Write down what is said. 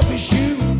take off shoe.